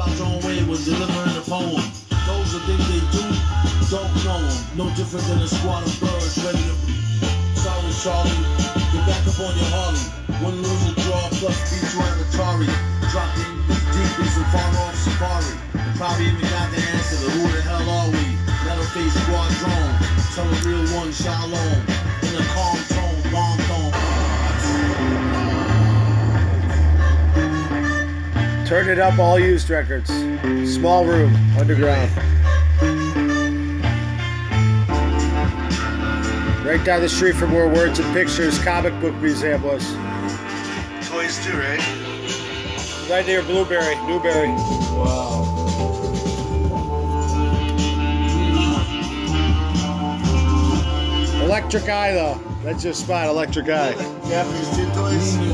About your own way was delivering a poem. Those that think they do, don't know 'em. No different than a squad of birds ready to. Sorry, Charlie. Get back up on your Harley. Win, lose, or draw, plus beat you at Atari. Dropped in deep as a far off safari. Probably even got the answer to who the hell are we? Metal face squadron. Tell a real one, shalom. Turn it up, all used records. Small room, underground. Right down the street from where Words and Pictures Comic Book Museum was. Toys too, right? Right near Blueberry, Newberry. Wow. Electric Eye, though. That's your spot, Electric Eye. Japanese tin toys.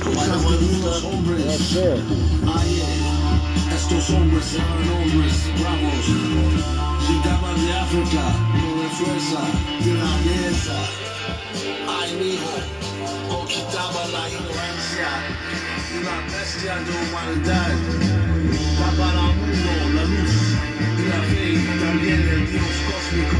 The Not sure. Estos hombres eran hombres bravos. Llegaban de África, no de fuerza, de la belleza. Ay, mijo, conquistaba la ignorancia. Una bestia de humanidad. Daba al mundo la luz y la fe y también el Dios cósmico.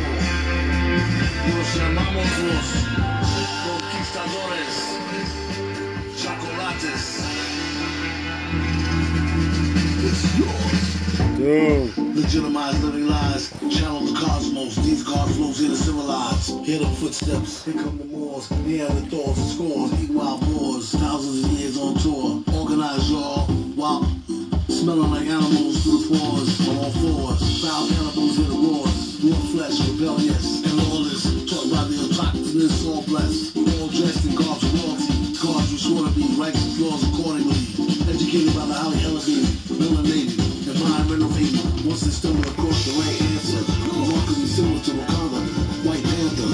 It's yours. Dude. Legitimize living lies, channel the cosmos. These God flows here to civilize. Hear the footsteps, here come the Moors, Neanderthals and scores, eat wild boars, thousands of years on tour. Organize y'all, while smelling like animals through the pores, on all fours. Foul cannibals in the roars, raw flesh, rebellious and lawless. Taught by the autochthonous, all blessed, all dressed in garbs of royalty. Gods we swore to be, righteous laws stumble across the right answer, remarkably similar to Wakanda, White Panther,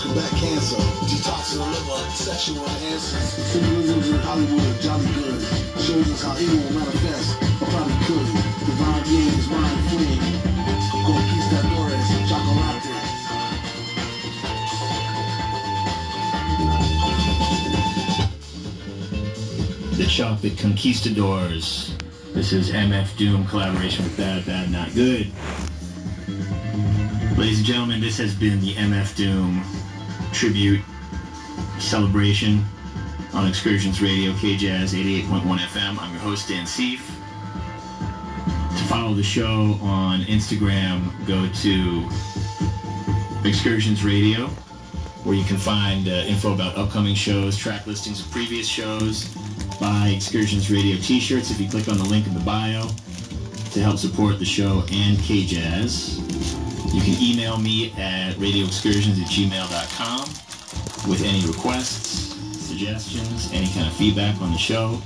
combat cancer, the liver, sexual enhancers, symbolisms in Hollywood, jolly good, shows us how evil will manifest, probably could. Divine mind free, conquistadores, chocolate. The Chocolate Conquistadors. This is MF Doom collaboration with Bad Bad Not Good. Ladies and gentlemen, this has been the MF Doom tribute celebration on Excursions Radio, KJazz 88.1 FM. I'm your host, Dan Seif. To follow the show on Instagram, go to Excursions Radio, where you can find uh, info about upcoming shows, track listings of previous shows, buy Excursions Radio t-shirts if you click on the link in the bio to help support the show and KJazz. You can email me at radioexcursions at gmail.com with any requests, suggestions, any kind of feedback on the show.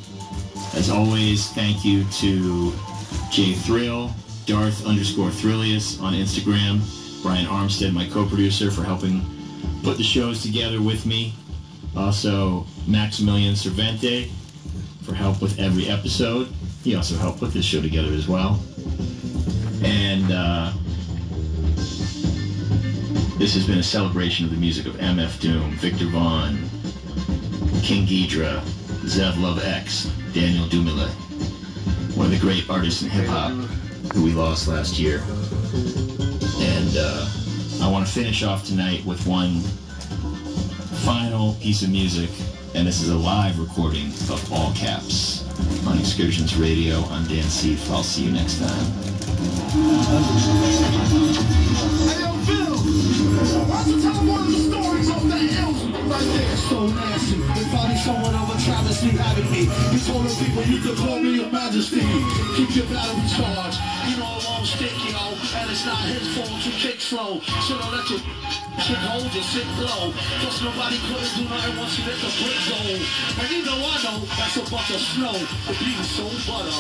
As always, thank you to Jay Thrill, Darth underscore Thrillius on Instagram, Brian Armstead, my co-producer, for helping put the shows together with me. Also, Maximilian Cervente for help with every episode. He also helped put this show together as well. And uh, this has been a celebration of the music of MF Doom, Viktor Vaughn, King Geedorah, Zev Love X, Daniel Dumile, one of the great artists in hip hop who we lost last year. And uh, I want to finish off tonight with one final piece of music, and this is a live recording of All Caps on Excursions Radio. I'm Dan Seif. I'll see you next time. So nasty. They finally someone of a travesty having me. You told the people you could call me your majesty. Keep your battery charged. You know I won't stick, yo. Oh, and it's not his fault you kick slow. So don't let your shit hold your shit flow. Cause nobody couldn't do nothing once you hit the brick zone. And you know I know that's a bunch of snow. The beat is so butter.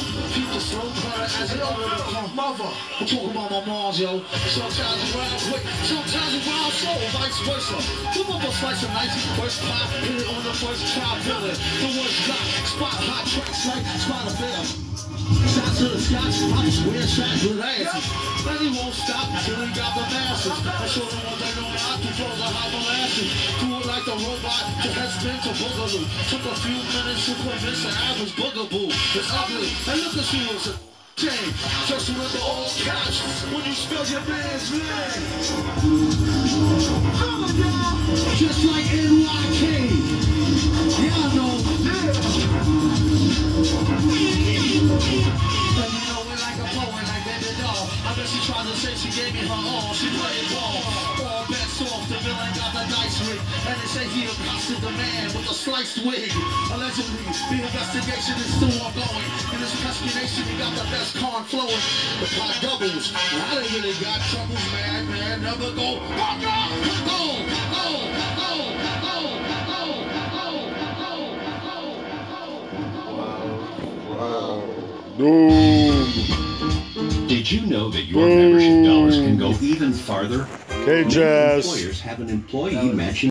The slow butter as it come. Mother, I'm talking about my mom's, yo. Sometimes around quick, sometimes around slow, vice versa. Come up a slice of nice first pop, hit it on the first try, feel it. The worst got spot hot tracks like spot a fair. Shots to the scotch, I swear shots with asses. Then he won't stop until he got the masses. I show them what they know octopus, I hop molasses. Do it like the robot, to head spin to boogaloo. Took a few minutes to convince the average boogaboo. It's ugly, and look at you, it's a. Just remember all caps when you spell your man's name. Just like And they say he accosted the man with a sliced wig. Allegedly, the investigation is still ongoing. In this pesky nation, he got the best con flowing. The pot doubles. I didn't really got troubles, man, man. Never go. Fuck off! Go! Go! Go! Go! Go! Go! Doom. Did you know that your membership dollars can go even farther? KJazz. employers have an employee matching